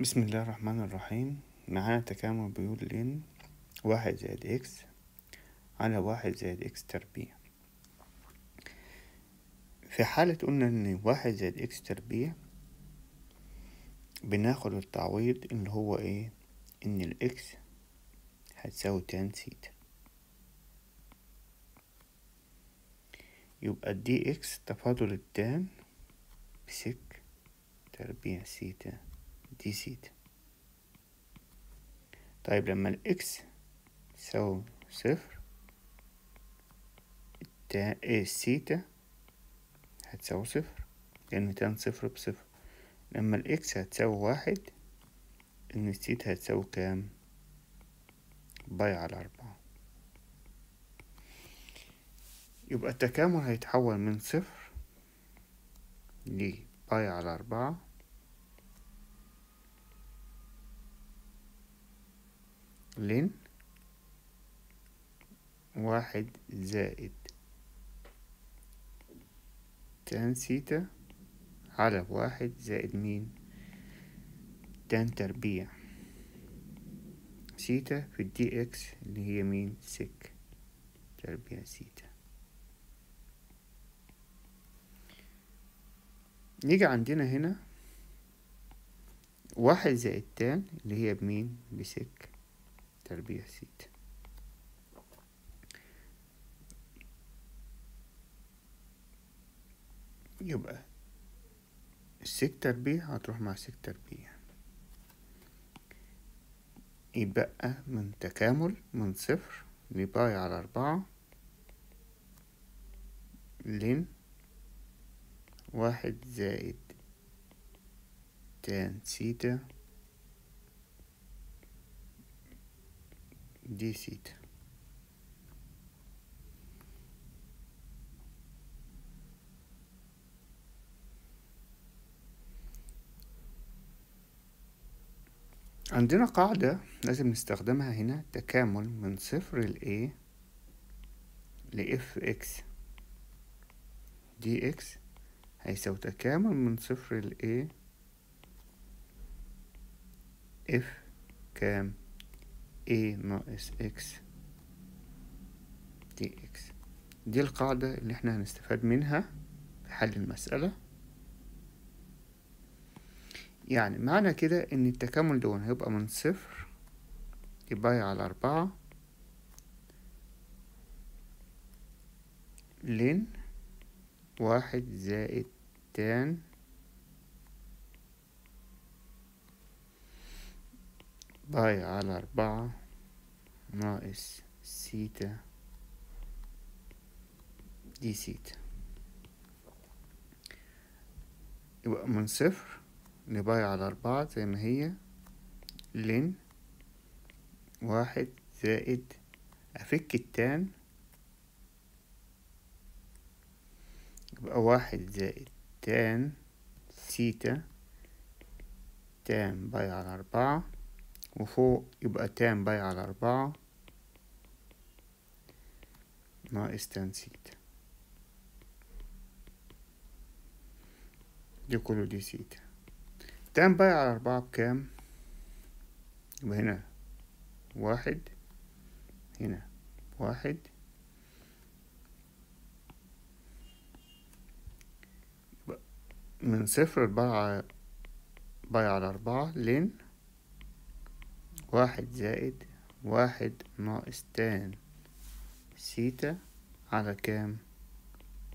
بسم الله الرحمن الرحيم. معانا تكامل بيقول ln واحد زائد x على واحد زائد x تربيع. في حالة قلنا إن واحد زائد x تربيع بناخد التعويض اللي هو إيه؟ إن ال x هتساوي tan theta يبقى ال dx تفاضل ال tan ب sec تربيع سيتا دي سيتا طيب لما ال x تساوي صفر التا السيتا هتساوي صفر لأن tan صفر بصفر. لما ال x هتساوي واحد إن السيتا هتساوي كام؟ pi على أربعة. يبقى التكامل هيتحول من صفر ل pi على أربعة. ln واحد زائد tan theta على واحد زائد مين؟ tan تربيع. سيتا في ال dx اللي هي مين؟ sec تربيع سيتا نيجي عندنا هنا واحد زائد tan اللي هي بمين؟ ب sec تربيع سيتا يبقى ال sec تربيع هتروح مع sec تربيع يبقى من تكامل من صفر لباي على أربعة لين واحد زائد تان سيتا دي سيتا عندنا قاعدة لازم نستخدمها هنا تكامل من صفر ل A ل fx dx هيساوي تكامل من صفر ل A f كام؟ A ناقص x dx. دي القاعدة اللي إحنا هنستفاد منها في حل المسألة. يعني معنى كده إن التكامل دون هيبقى من صفر ل pi على أربعة ln واحد زائد tan pi على أربعة ناقص سيتا دي سيتا يبقى من صفر ل pi على أربعة زي ما هي ln واحد زائد أفك ال tan. يبقى واحد زائد tan theta tan pi على أربعة. وفوق يبقى tan pi على أربعة ناقص tan theta دي كله d theta tan pi على أربعة بكام؟ يبقى هنا واحد هنا واحد. من صفر pi على أربعة ln واحد زائد واحد ناقص tan theta على كام؟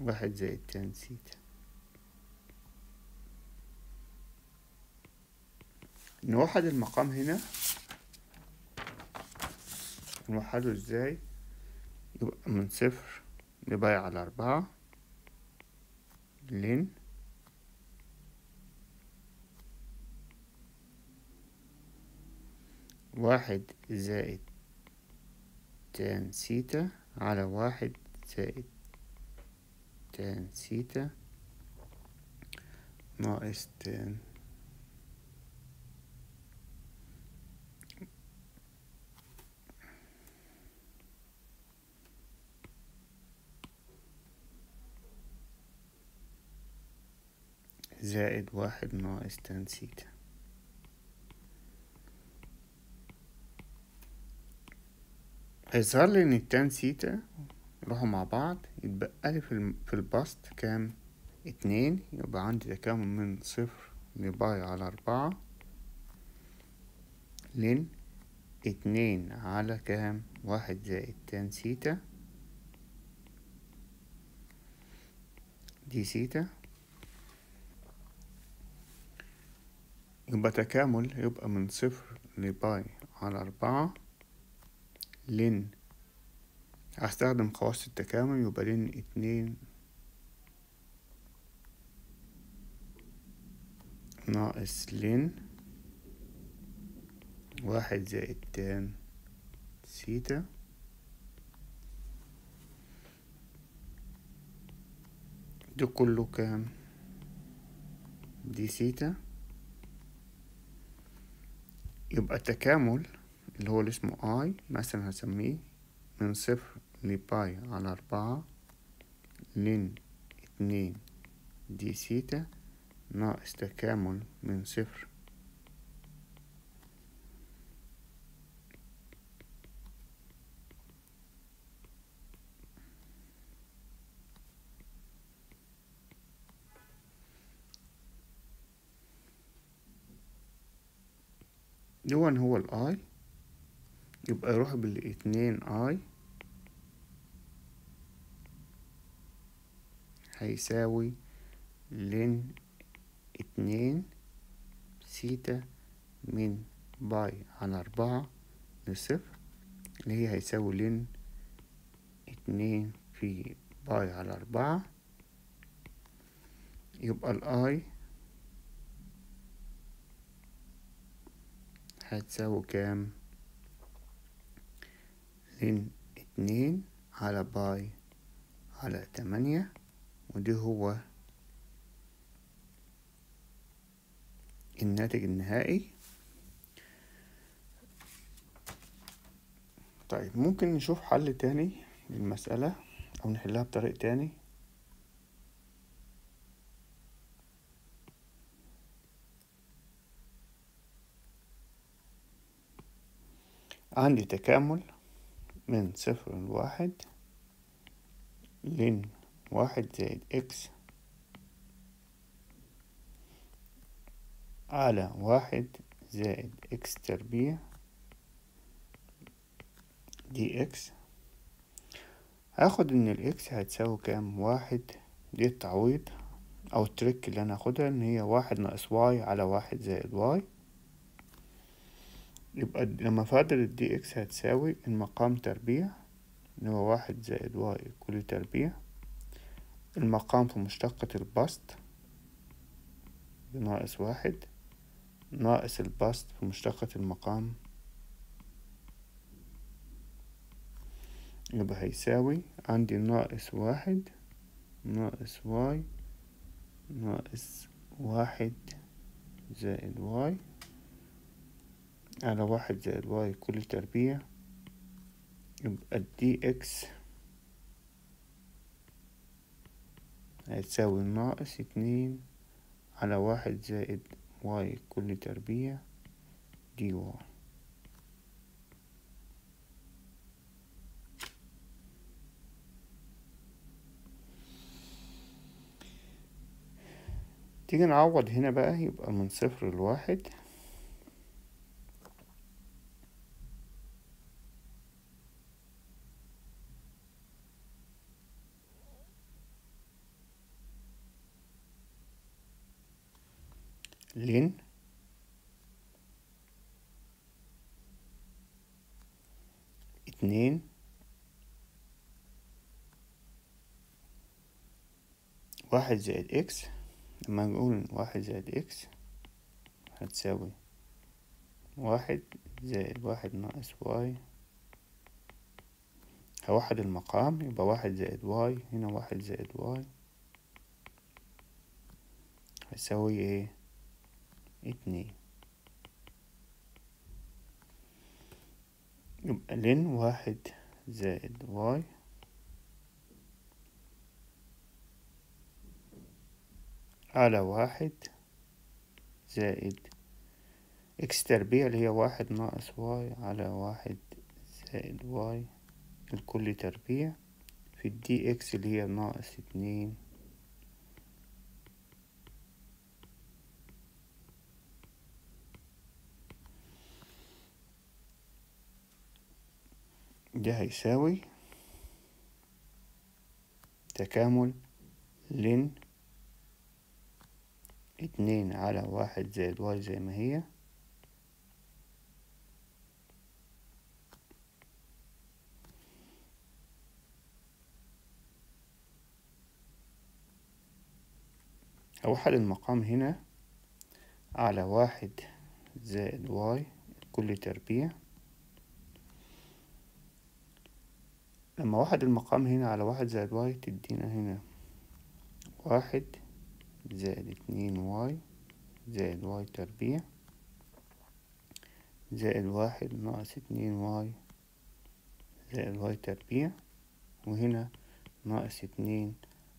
واحد زائد تان سيتا نوحد المقام هنا. نوحده إزاي؟ يبقى من صفر لباي على أربعة. لين واحد زائد tan theta على واحد زائد tan theta ناقص tan زائد واحد ناقص tan theta هيظهر لي ان ال tan theta يروحوا مع بعض يتبقى لي في. في البسط كام؟ اتنين يبقى عندي تكامل من صفر ل pi على أربعة. ln اتنين على كام؟ واحد زائد tan theta. دي سيتا. يبقى تكامل يبقى من صفر ل pi على أربعة. لين. هستخدم خواص التكامل يبقى لين اتنين ناقص لين. واحد زائد تان سيتا. ده كله كام؟ دي سيتا. يبقى التكامل اللي هو اللي اسمه I مثلا هسميه من صفر ل pi على أربعة ln اتنين دي سيتا ناقص تكامل من صفر. دون هو ال I يبقى يروح بالاتنين I هيساوي ln اتنين سيتا من pi على أربعة لصفر اللي هي هيساوي ln اتنين في pi على أربعة. يبقى ال I هتساوي كام؟ لين اتنين على باي على تمانية ودي هو الناتج النهائي. طيب ممكن نشوف حل تاني للمسألة أو نحلها بطريقة تاني؟ عندي تكامل. من صفر لواحد ln واحد زائد x على واحد زائد x تربيع dx. هاخد إن ال x هتساوي كام؟ واحد. دي التعويض أو ال trick اللي أنا هاخدها إن هي واحد ناقص y على واحد زائد y. يبقى لما أفاضل ال dx هتساوي المقام تربيع اللي هو واحد زائد y كل تربيع المقام في مشتقة البسط بناقص واحد ناقص البسط في مشتقة المقام. يبقى هيساوي عندي ناقص واحد ناقص y ناقص واحد زائد y. على واحد زائد y كل تربيع يبقى ال dx هتساوي ناقص اتنين على واحد زائد y كل تربيع dy تيجي نعوض هنا بقى يبقى من صفر لواحد لين اتنين واحد زائد x لما نقول واحد زائد x هتساوي واحد زائد واحد ناقص y. هوحد المقام يبقى واحد زائد y هنا واحد زائد y. هيساوي إيه؟ اتنين. يبقى ln واحد زائد y على واحد زائد x تربيع اللي هي واحد ناقص y على واحد زائد y الكل تربيع في ال dx اللي هي ناقص اتنين. ده هيساوي تكامل لن اتنين على واحد زائد واي زي ما هي. أوحد المقام هنا على واحد زائد y كل تربيع. لما أوحد المقام هنا على واحد زائد y تدينا هنا واحد زائد اتنين y زائد y تربيع زائد واحد ناقص اتنين y زائد y تربيع وهنا ناقص اتنين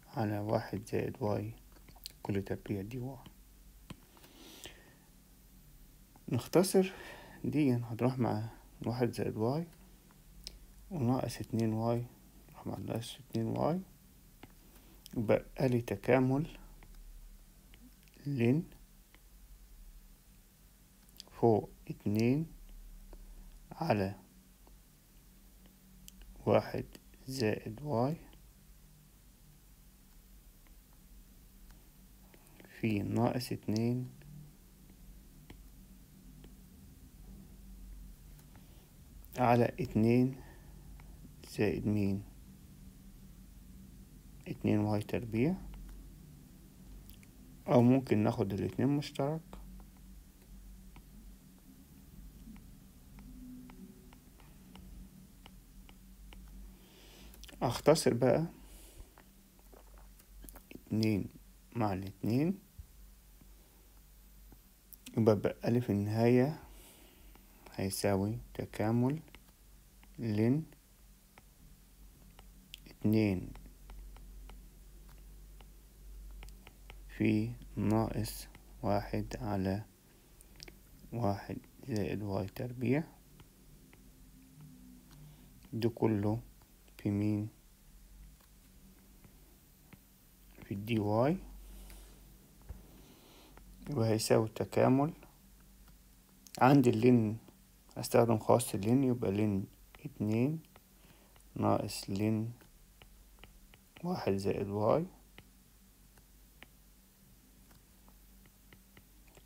على واحد زائد y كل تربيع dy. نختصر دي هتروح مع واحد زائد y وناقص اتنين y نروح مع ناقص اتنين y يبقى لي تكامل ln فوق اتنين على واحد زائد واي في ناقص اتنين على اتنين زائد مين؟ اتنين واي تربيع. أو ممكن ناخد الاتنين مشترك. أختصر بقى. اتنين مع الاتنين. يبقى بقى في النهاية هيساوي تكامل لن. اتنين في ناقص واحد على واحد زائد واي تربيع. ده كله في مين في ال dy. وهيساوي التكامل. عندي ال ln هستخدم خواص ال ln يبقى ln اتنين ناقص ln واحد زائد y.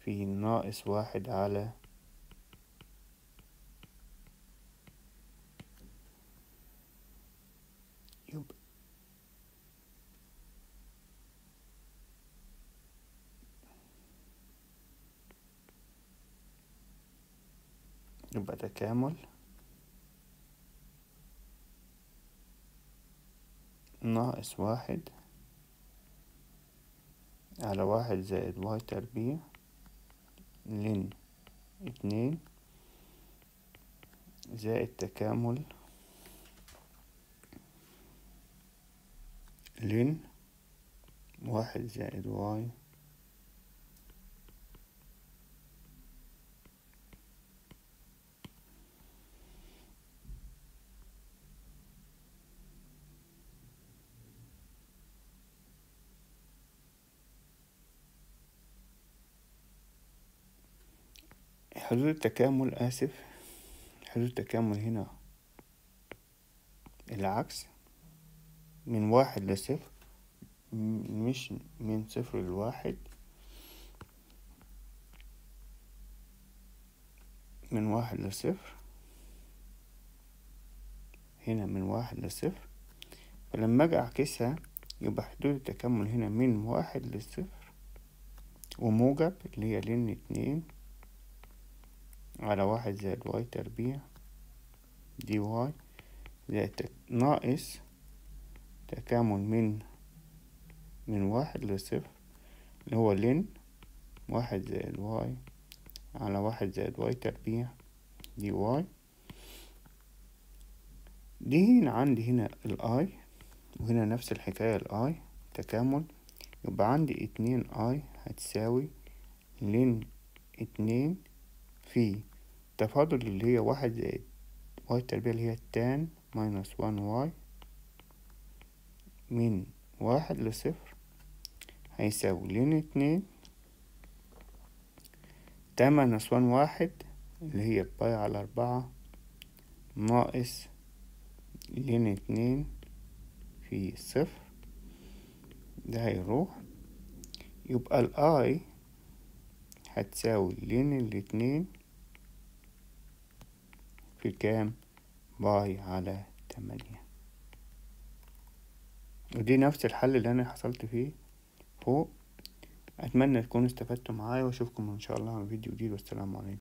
في ناقص واحد على يبقى تكامل. ناقص واحد على واحد زائد واي تربيع. لن اتنين. زائد تكامل لن واحد زائد واي. حدود التكامل آسف. حدود التكامل هنا العكس. من واحد لصفر مش من صفر لواحد. من واحد لصفر. هنا من واحد لصفر. فلما أجي أعكسها يبقى حدود التكامل هنا من واحد لصفر. وموجب اللي هي ln اتنين. على واحد زائد y تربيع dy زائد ناقص تكامل من من واحد لصفر اللي هو ln واحد زائد y على واحد زائد y تربيع dy. دي هنا عندي هنا ال I وهنا نفس الحكاية ال I تكامل. يبقى عندي اتنين I هتساوي ln اتنين في تفاضل اللي هي واحد زائد y تربيع اللي هي ال tan minus one y من واحد لصفر. هيساوي ln اتنين. tan minus one واحد اللي هي pi على أربعة ناقص ln اتنين في صفر. ده هيروح. يبقى ال I هتساوي ln الاتنين. في كام pi على تمانية. ودي نفس الحل اللي أنا حصلت فيه. فوق أتمنى تكونوا استفدتوا معايا وأشوفكم إن شاء الله في فيديو جديد والسلام عليكم.